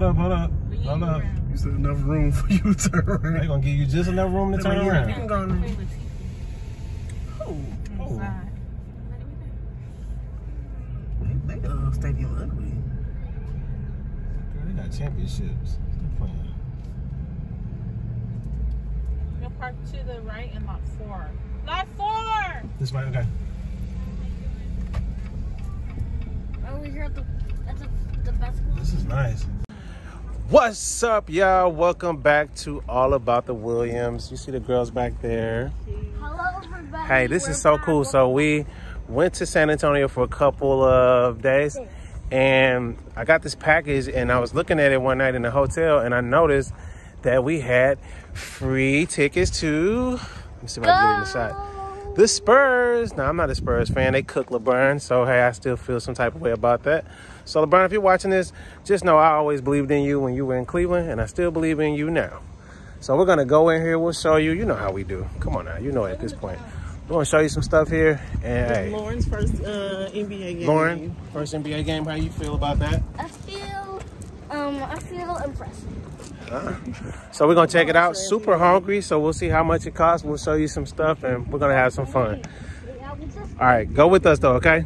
hold up, hold up, hold up. You said enough room for you to turn around. They around. gonna give you just enough room to turn You around. can go now. Oh, Oh, they, they uh, stadium ugly. girl, they got championships. Stop playing. You'll park to the right in lot four. Lot four! This way, okay. Oh, we're here at the at the, the basketball. This is nice. What's up, y'all? Welcome back to All About the Williams. You see the girls back there. Hello, everybody. Hey, this We're is so cool. So we went to San Antonio for a couple of days and I got this package and I was looking at it one night in the hotel and I noticed that we had free tickets to let me see if I can get in the shot. The Spurs. Now I'm not a Spurs fan. They cook LeBron, so hey, I still feel some type of way about that. So LeBron, if you're watching this, just know I always believed in you when you were in Cleveland, and I still believe in you now. So we're gonna go in here. We'll show you. You know how we do. Come on now. You know at this point. We're gonna show you some stuff here. And hey, Lauren's first uh, NBA game. Lauren, first NBA game. How you feel about that? I feel, um, I feel impressed. So we're gonna check it out. Super hungry. So we'll see how much it costs. We'll show you some stuff, and we're gonna have some fun. Yeah, we just All right, go with us though. Okay.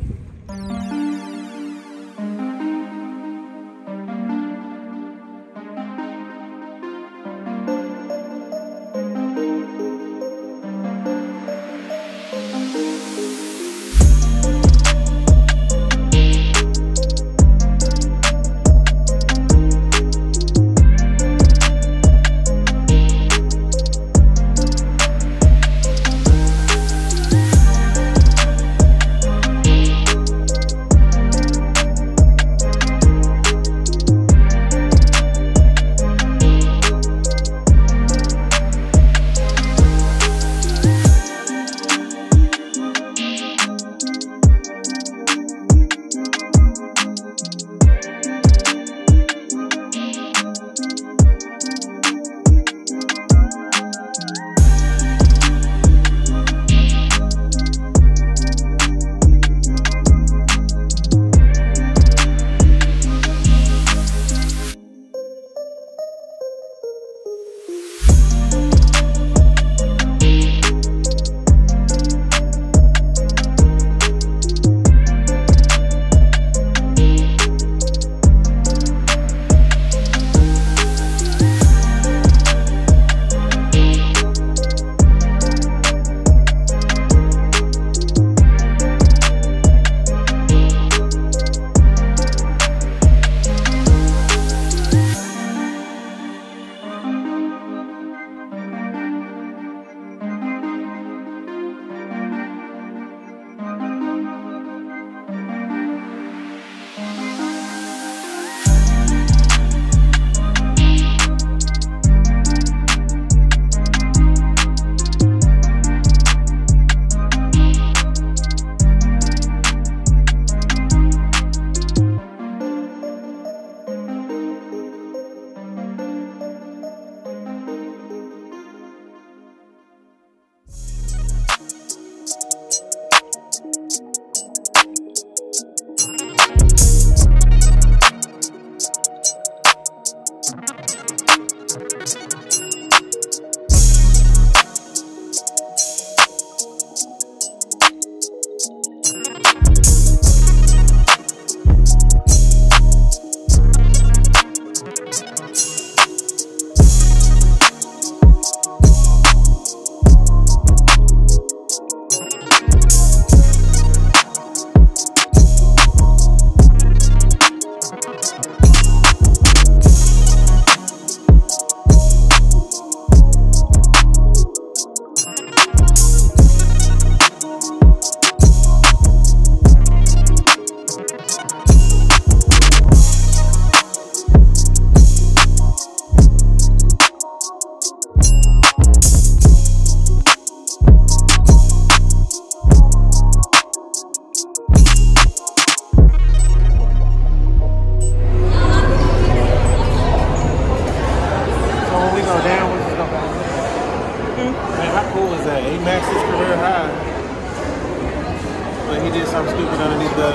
Something stupid underneath the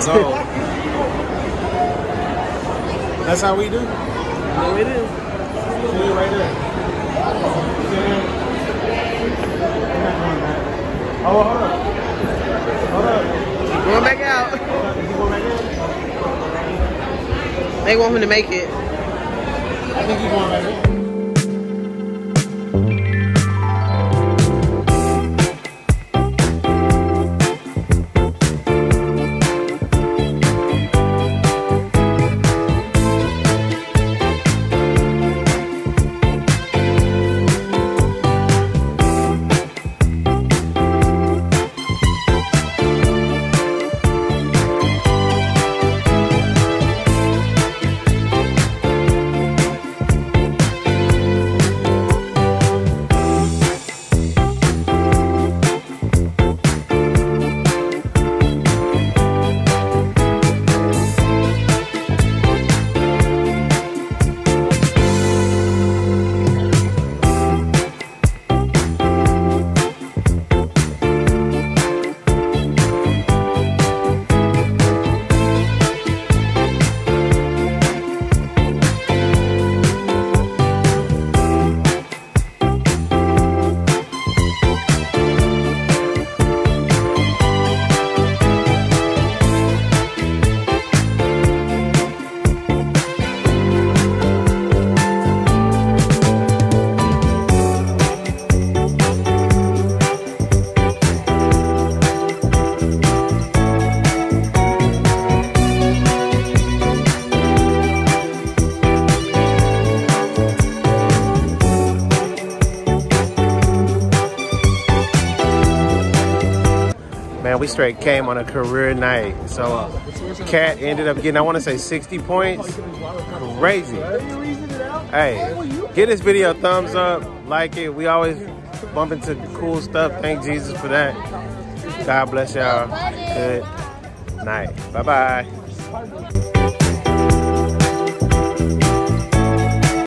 zone. That's how we do? No, it is. See it right there. Oh, hold up. Hold up. Going back out. Is going back in? They want him to make it. I think he's going back in. We straight came on a career night. So, uh, Cat ended up getting, I want to say 60 points. Crazy. Hey, give this video a thumbs up, like it. We always bump into cool stuff. Thank Jesus for that. God bless y'all. Good night. Bye bye.